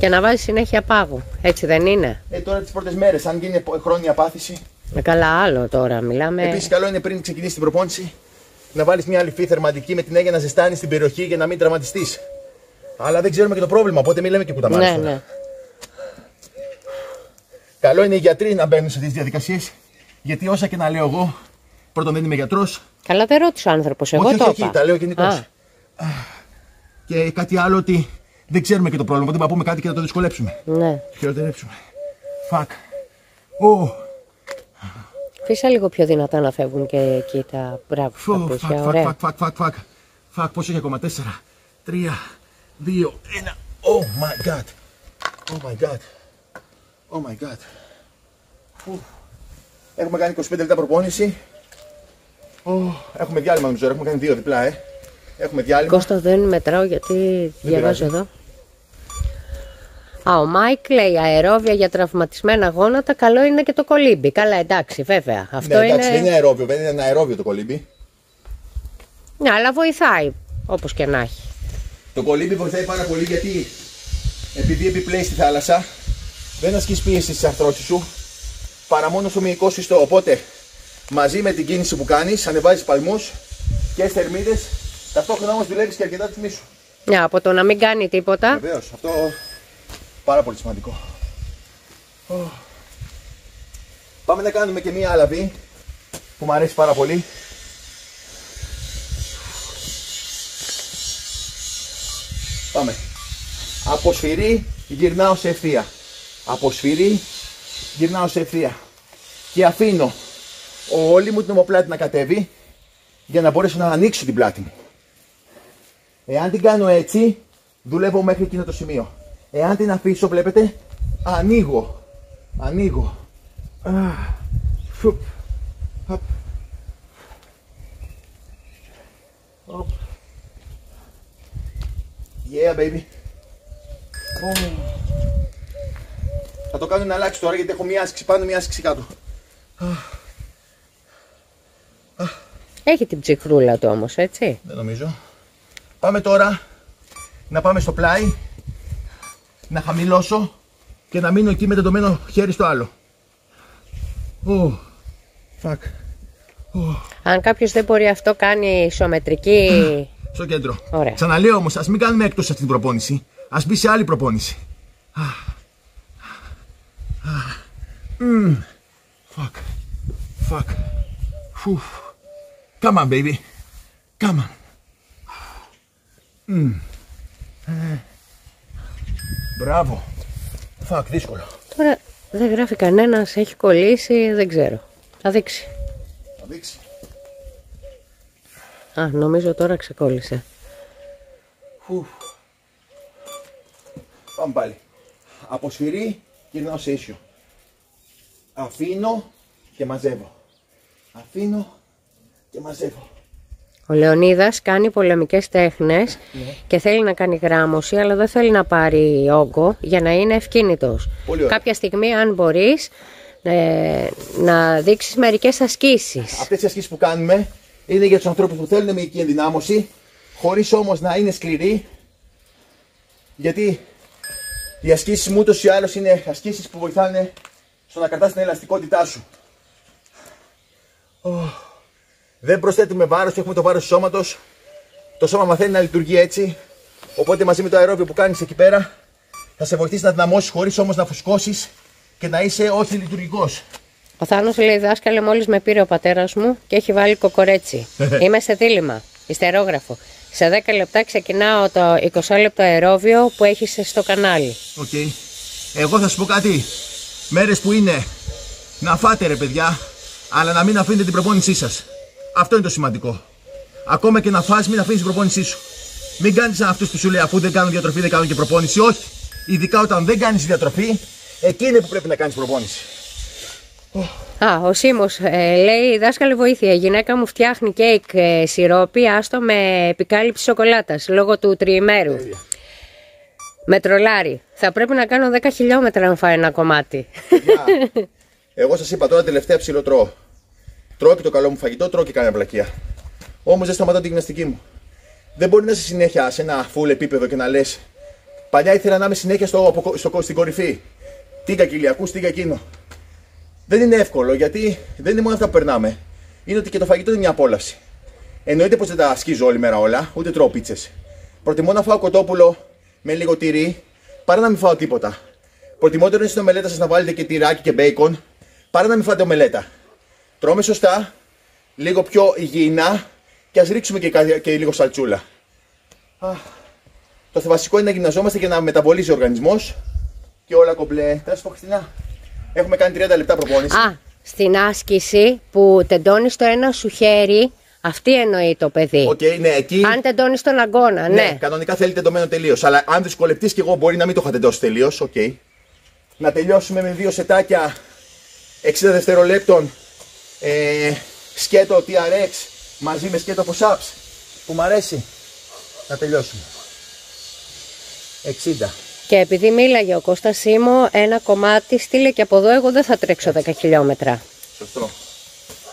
Και να βάζεις συνέχεια πάγου. Έτσι δεν είναι; Ε, τώρα τις πρώτες μέρες, αν γίνει χρόνια πάθηση. Ε, καλά, άλλο τώρα μιλάμε. Επίσης, καλό είναι πριν ξεκινήσει την προπόνηση να βάλεις μια αληφή θερματική με την έννοια να ζεστάνεις την περιοχή για να μην τραυματιστείς. Αλλά δεν ξέρουμε και το πρόβλημα, οπότε μην λέμε και που τα Ναι, μάλιστα. ναι. Καλό είναι οι γιατροί να μπαίνουν σε τέτοιε διαδικασίες. Γιατί όσα και να λέω εγώ, πρώτον δεν είμαι γιατρός Καλά, δεν ρώτησε ο άνθρωπος. Εγώ όχι, το όχι, είπα. τα λέω γενικώς. Α, Και κάτι άλλο ότι δεν ξέρουμε και το πρόβλημα. Δεν να πούμε κάτι και να το δυσκολέψουμε. ναι. Το χειροτερέψουμε. Φακ. Ω, Φύσα λίγο πιο δυνατά να φεύγουν και εκεί τα μπράβο. φου, τα fuck, πούσια, fuck, ωραία. fuck, fuck, fuck, fuck. Fuck, πόσο έχει ακόμα, τέσσερα, τρία, δύο, ένα. Oh my god. Oh my god. Oh my god. Φου. Έχουμε κάνει 25 λεπτά προπόνηση. Ω, έχουμε διάλειμμα νομίζω, έχουμε κάνει δύο διπλά, ε. Έχουμε διάλειμμα. Κώστα δεν μετράω γιατί διαβάζω πειράζει. εδώ. Α, ο Μάικ λέει αερόβια για τραυματισμένα γόνατα. Καλό είναι και το κολύμπι. Καλά, εντάξει, βέβαια. Αυτό ναι, εντάξει, είναι. δεν είναι αερόβιο, δεν είναι ένα αερόβιο το κολύμπι. Ναι, αλλά βοηθάει. Όπως και να έχει. Το κολύμπι βοηθάει πάρα πολύ γιατί επειδή επιπλέει στη θάλασσα δεν ασκείς πίεση στις αρθρώσεις σου παρά μόνο στο μυϊκό συστό. Οπότε μαζί με την κίνηση που κάνεις ανεβάζεις παλμούς και θερμίδες ταυτόχρονα όμως δουλεύεις και αρκετά τους μίσου. Ναι, από το να μην κάνει τίποτα. Βεβαίως, αυτό πάρα πολύ σημαντικό. Ω. Πάμε να κάνουμε και μία άλαβη που μου αρέσει πάρα πολύ. Πάμε. Από σφυρί γυρνάω σε ευθεία. Από σφυρί γυρνάω σε ευθεία. Και αφήνω όλη μου την ομοπλάτη να κατέβει για να μπορέσω να ανοίξω την πλάτη μου. Εάν την κάνω έτσι, δουλεύω μέχρι εκείνο το σημείο. Εάν την αφήσω, βλέπετε, ανοίγω. Ανοίγω. Α, φουπ, χαπ. Οπ. Yeah, baby. Ω. Θα το κάνω να αλλάξει τώρα γιατί έχω μία άσκηση πάνω, μία άσκηση κάτω. Έχει την ψυχρούλα του όμως, έτσι. Δεν νομίζω. Πάμε τώρα να πάμε στο πλάι, να χαμηλώσω και να μείνω εκεί με τεντωμένο χέρι στο άλλο. Ω, φακ. Αν κάποιος δεν μπορεί αυτό, κάνει ισομετρική. Στο κέντρο. Ωραία. Ξαναλέω όμως, ας μην κάνουμε έκτος αυτή την προπόνηση. Ας μπει σε άλλη προπόνηση. Α. Α. Μμμ. Φακ. Φακ. Φουφ. Come on, baby. Come on. Μμμ. Ε. Μπράβο. Φακ, δύσκολο. Τώρα δεν γράφει κανένας, έχει κολλήσει, δεν ξέρω. Θα δείξει. Θα δείξει. Α, νομίζω τώρα ξεκόλλησε. Φουφ. Πάμε πάλι. Από σφυρί γυρνάω σε ίσιο. Αφήνω και μαζεύω. Αφήνω και μαζεύω. Ο Λεωνίδας κάνει πολεμικές τέχνες και θέλει να κάνει γράμμωση, αλλά δεν θέλει να πάρει όγκο για να είναι ευκίνητος. Πολύ ωραία. Κάποια στιγμή, αν μπορείς, ε, να δείξεις μερικές ασκήσεις. Αυτές οι ασκήσεις που κάνουμε είναι για τους ανθρώπους που θέλουν μυϊκή ενδυνάμωση, χωρίς όμως να είναι σκληροί, γιατί οι ασκήσεις μου ούτως ή άλλως είναι ασκήσεις που βοηθάνε στο να κρατάς την ελαστικότητά σου. Ω. Δεν προσθέτουμε βάρος, έχουμε το βάρος του σώματος. Το σώμα μαθαίνει να λειτουργεί έτσι. Οπότε μαζί με το αερόβιο που κάνεις εκεί πέρα θα σε βοηθήσει να δυναμώσεις χωρίς όμως να φουσκώσεις και να είσαι όχι λειτουργικός. Ο Θάνος λέει δάσκαλε μόλις με πήρε ο πατέρας μου και έχει βάλει κοκορέτσι. Είμαι σε δίλημμα, ιστερόγραφο. Σε 10 λεπτά ξεκινάω το 20 λεπτό αερόβιο που έχεις στο κανάλι. Ok. Okay. Εγώ θα σου πω κάτι. Μέρες που είναι να φάτε ρε παιδιά, αλλά να μην αφήνετε την προπόνησή σας. Αυτό είναι το σημαντικό. Ακόμα και να φας, μην αφήνεις την προπόνησή σου. Μην κάνεις σαν αυτούς που σου λέει αφού δεν κάνω διατροφή δεν κάνω και προπόνηση. Όχι. Ειδικά όταν δεν κάνεις διατροφή, εκεί που πρέπει να κάνεις προπόνηση. Α, ο Σίμω ε, λέει: Δάσκαλε, βοήθεια. Η γυναίκα μου φτιάχνει κέικ ε, σιρόπι, άστο με επικάλυψη σοκολάτας λόγω του τριημέρου. Με τρολάρι. Θα πρέπει να κάνω 10 χιλιόμετρα να φάω ένα κομμάτι. Εγώ σας είπα τώρα τελευταία ψηλό τρώω. Τρώω και το καλό μου φαγητό, τρώω και κανένα πλακία. Όμως δεν σταματάω την γυμναστική μου. Δεν μπορεί να είσαι συνέχεια σε ένα full επίπεδο και να λες. Παλιά ήθελα να είμαι συνέχεια στο, στο, στην κορυφή. Τι κακηλιακού, τι εκείνο. Δεν είναι εύκολο γιατί δεν είναι μόνο αυτά που περνάμε. Είναι ότι και το φαγητό είναι μια απόλαυση. Εννοείται πως δεν τα ασκίζω όλη μέρα όλα, ούτε τρώω πίτσες. Προτιμώ να φάω κοτόπουλο με λίγο τυρί παρά να μην φάω τίποτα. Προτιμότερο είναι στην ομελέτα σας να βάλετε και τυράκι και μπέικον παρά να μην φάτε ομελέτα. Τρώμε σωστά, λίγο πιο υγιεινά και ας ρίξουμε και, και λίγο σαλτσούλα. Το βασικό είναι να γυμναζόμαστε και να μεταβολίζει ο οργανισμός και όλα κομπλέ. Θα σου πω Χριστίνα. Έχουμε κάνει 30 λεπτά προπόνηση. Α, στην άσκηση που τεντώνεις το ένα σου χέρι, αυτή εννοεί το παιδί. Okay, ναι, εκεί... Αν τεντώνεις τον αγκώνα, ναι. ναι. Κανονικά θέλει τεντωμένο τελείως. Αλλά αν δυσκολευτείς και εγώ μπορεί να μην το είχα τεντώσει τελείως. Okay. Να τελειώσουμε με δύο σετάκια 60 δευτερολέπτων ε, σκέτο TRX μαζί με σκέτο push-ups που μου αρέσει. Να τελειώσουμε. 60. Και επειδή μίλαγε ο Κώστας Σίμω, ένα κομμάτι στείλε και από εδώ εγώ δεν θα τρέξω 10 χιλιόμετρα. Σωστό.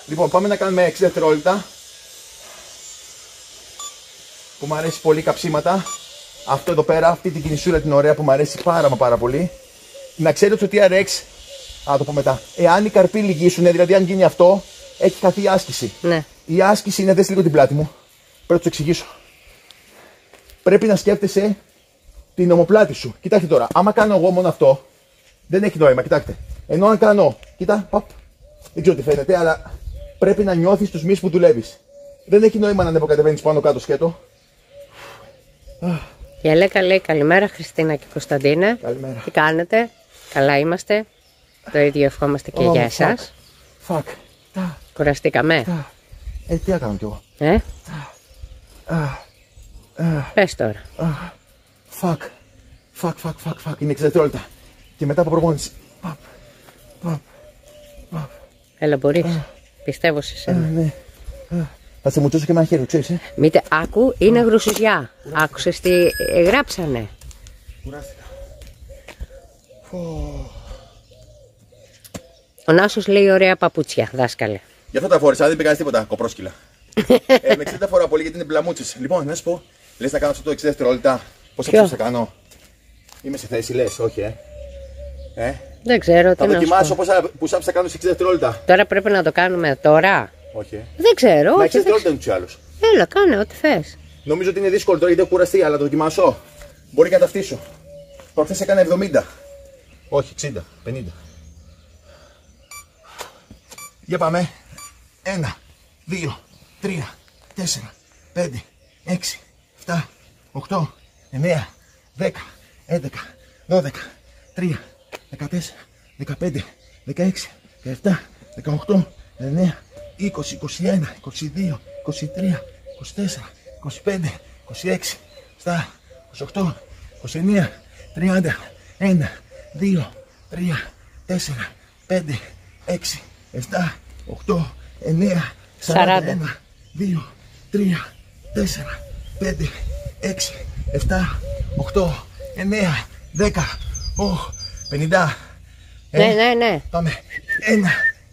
Λοιπόν, πάμε να κάνουμε 6 δευτερόλεπτα. Που μου αρέσει πολύ καψίματα. Αυτό εδώ πέρα, αυτή την κινησούλα την ωραία που μου αρέσει πάρα μα πάρα πολύ. Να ξέρετε ότι το TRX, α το πω μετά, εάν οι καρποί λυγίσουν, δηλαδή αν γίνει αυτό, έχει χαθεί η άσκηση. Ναι. Η άσκηση είναι, δες λίγο την πλάτη μου, πρέπει να το εξηγήσω. Πρέπει να σκέφτεσαι την ομοπλάτη σου. Κοιτάξτε τώρα, άμα κάνω εγώ μόνο αυτό, δεν έχει νόημα, κοιτάξτε. Ενώ αν κάνω, κοίτα, παπ, δεν ξέρω τι φαίνεται, αλλά πρέπει να νιώθεις τους μυς που δουλεύεις. Δεν έχει νόημα να ανεβοκατεβαίνει πάνω κάτω σκέτο. Η Αλέκα λέει καλημέρα Χριστίνα και Κωνσταντίνε. Καλημέρα. Τι κάνετε, καλά είμαστε. Το ίδιο ευχόμαστε και oh, για εσάς. Fuck. Κουραστήκαμε. Ε, τι έκανα κι εγώ. Ε; Πες τώρα. Fuck. Fuck, fuck, fuck, fuck. Είναι 60 δευτερόλεπτα. Και μετά από προπόνηση. Παπ. Παπ. Παπ. Έλα, μπορείς. Πιστεύω σε σένα. ναι. Θα σε μουτσώσω και με ένα χέρι, ξέρεις. Ε. Μήτε, άκου, είναι γρουσουζιά. Άκουσες τι ε, γράψανε. Κουράστηκα. Ο Νάσο λέει ωραία παπούτσια, δάσκαλε. Γι' αυτό τα φόρησα, δεν πήγα τίποτα κοπρόσκυλα. ε, με 60 φορά πολύ γιατί είναι μπλαμούτσες. Λοιπόν, να σου πω, λες να κάνω αυτό το 60 δευτερόλεπτα Πόσα θα κάνω; Είμαι σε θέση, λες, όχι, ε. ε; Δεν ξέρω. Θα δοκιμάσω πόσα που θα κάνω σε 60 δευτερόλεπτα. Τώρα πρέπει να το κάνουμε τώρα. Όχι. Ε. Δεν ξέρω. Μα 60 δευτερόλεπτα είναι τους άλλους. Έλα, κάνε ό,τι θες. Νομίζω ότι είναι δύσκολο τώρα γιατί έχω κουραστεί, αλλά το δοκιμάσω. Μπορεί να ταυτίσω. Προχθές έκανα 70. Όχι, 60, 50. Για πάμε. 1, 2, 3, 4, 5, 6, 7, 8, 9, 10, 11, 12, 3, 14, 15, 16, 17, 18, 19, 20, 21, 22, 23, 24, 25, 26, 7, 28, 29, 30, 1, 2, 3, 4, 5, 6, 7, 8, 9, 41, 2, 3, 4, 5, 6, 7, 8, 9, 10, 50. Ναι, ναι, ναι. Πάμε. 1,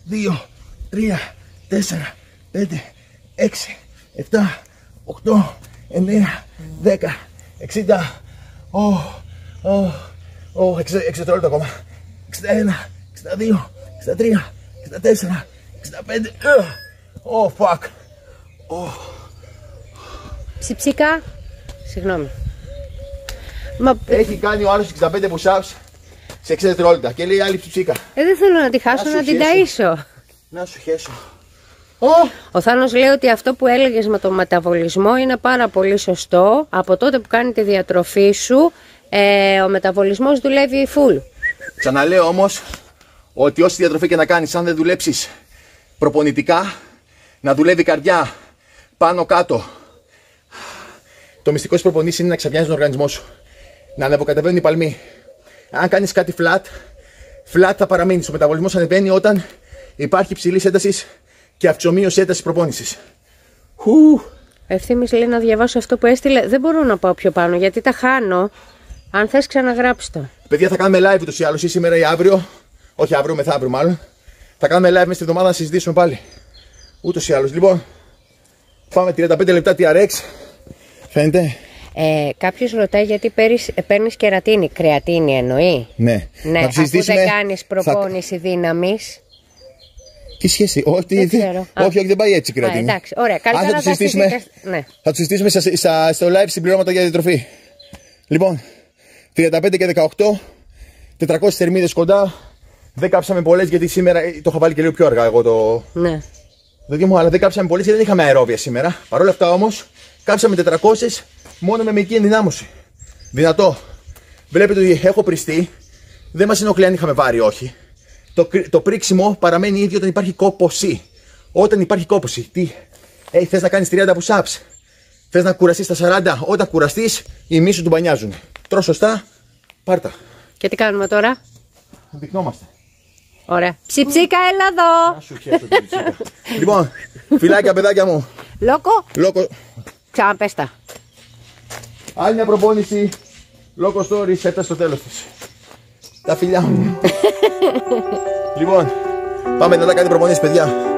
2, 3, 4, 5, 6, 7, 8, 9, 10, 60. Oh, oh, oh, 6 δευτερόλεπτα ακόμα. 61, 62, 63, 64, 65. Oh, fuck. Oh. Ψιψίκα. Συγγνώμη. Μα... Έχει κάνει ο άλλος 65 push-ups σε 6 δευτερόλεπτα. Και λέει άλλη ψυχα. Ε, δεν θέλω να τη χάσω, να, την ταΐσω. Να σου χέσω. Ο Θάνος λέει ότι αυτό που έλεγες με τον μεταβολισμό είναι πάρα πολύ σωστό. Από τότε που κάνει τη διατροφή σου, ε, ο μεταβολισμός δουλεύει full. Ξαναλέω όμως ότι όση διατροφή και να κάνεις, αν δεν δουλέψεις προπονητικά, να δουλεύει η καρδιά πάνω κάτω. Το μυστικό της προπονήσεις είναι να ξαπιάνεις τον οργανισμό σου. Να ανεβοκατεβαίνουν οι παλμοί. Αν κάνεις κάτι flat, flat θα παραμείνεις. Ο μεταβολισμός ανεβαίνει όταν υπάρχει υψηλής έντασης και αυξομοίωση έντασης προπόνησης. Ευθύμης λέει να διαβάσω αυτό που έστειλε. Δεν μπορώ να πάω πιο πάνω γιατί τα χάνω. Αν θες, ξαναγράψει το. Παιδιά, θα κάνουμε live ούτως ή άλλως ή σήμερα ή αύριο. Όχι αύριο, μεθαύριο μάλλον. Θα κάνουμε live μέσα στη εβδομάδα να συζητήσουμε πάλι. Ούτως ή άλλως. Λοιπόν, πάμε 35 λεπτά TRX. Φαίνεται. Ε, Κάποιος ρωτάει γιατί παίρνεις κερατίνη. Κρεατίνη εννοεί; Ναι. ναι. Αφού δεν κάνεις προπόνηση θα... δύναμης. Τι σχέση, όχι, δεν ξέρω. όχι, όχι, δεν πάει έτσι η κρεατίνη. Α, εντάξει, ωραία. Καλύτερα θα το συζητήσουμε, ναι. θα το συζητήσουμε στο live συμπληρώματα για διατροφή. Λοιπόν, 35 και 18, 400 θερμίδες κοντά. Δεν κάψαμε πολλές γιατί σήμερα το είχα βάλει και λίγο πιο αργά εγώ το. Ναι. Δεν μου, αλλά δεν κάψαμε πολλές γιατί δεν είχαμε αερόβια σήμερα. Παρ' όλα αυτά όμως, κάψαμε 400 μόνο με μερική ενδυνάμωση. Δυνατό. Βλέπετε ότι έχω πριστεί. Δεν μας ενοχλεί αν είχαμε βάρη όχι. Το, το πρίξιμο παραμένει ίδιο όταν υπάρχει κόπωση. Όταν υπάρχει κόπωση, τι, hey, θες να κάνεις 30 push-ups, θες να κουραστείς στα 40, όταν κουραστείς, οι μίσου του μπανιάζουν. Τρώ σωστά, πάρτα. Και τι κάνουμε τώρα, Δειχνόμαστε. Ωραία. Ψιψίκα, έλα εδώ. Να σου χέσω την ψίκα. λοιπόν, φυλάκια, παιδάκια μου. Λόκο. Λόκο. Ξαναπέστα. Άλλη μια προπόνηση. Λόκο story, έφτασε στο τέλος της. Τα φιλιά μου. λοιπόν, πάμε να τα κάνει προπονήσει, παιδιά.